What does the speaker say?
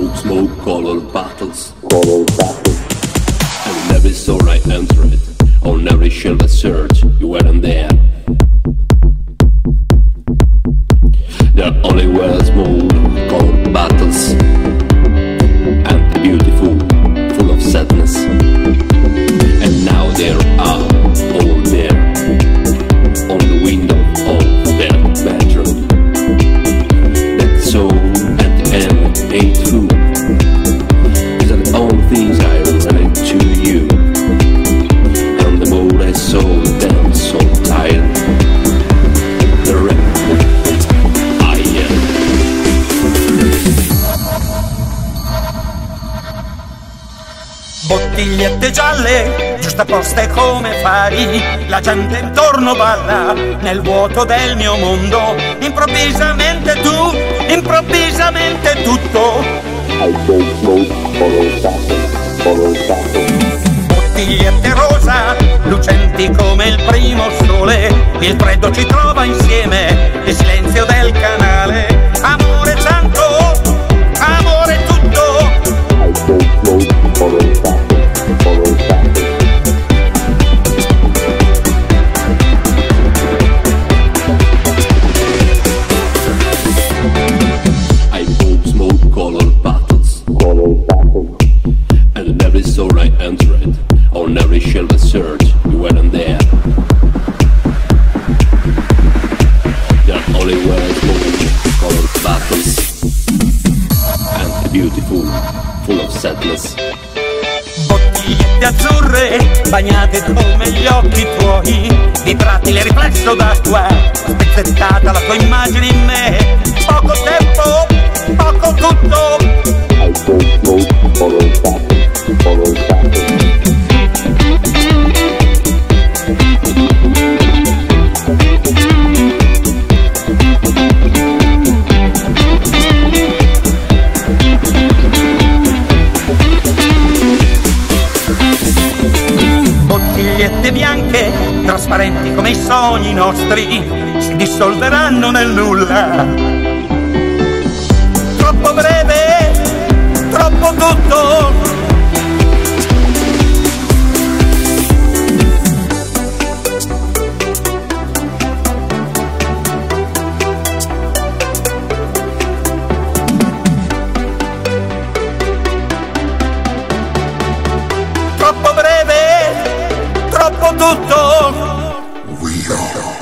cold smoke, color battles. Color battles. I never saw right I it. on every shield I search, you weren't there. There only was smoke. Bottigliette gialle, giustaposte come fari, la gente intorno balla nel vuoto del mio mondo. Improvvisamente tu, improvvisamente tutto. Bottigliette rosa, lucenti come il primo sole. Il freddo ci trova insieme, il silenzio del canale. Entered, on every I searched, you weren't there. There only were smoke colored battles, and beautiful, full of sadness. Bottigliette azzurre, bagnate come gli occhi tuoi, di trattile riflesso d'acqua, spezzettata la tua immagine in me. Poco tempo, poco tutto, magliette bianche, trasparenti come i sogni nostri, si dissolveranno nel nulla. Troppo breve, troppo tutto Show.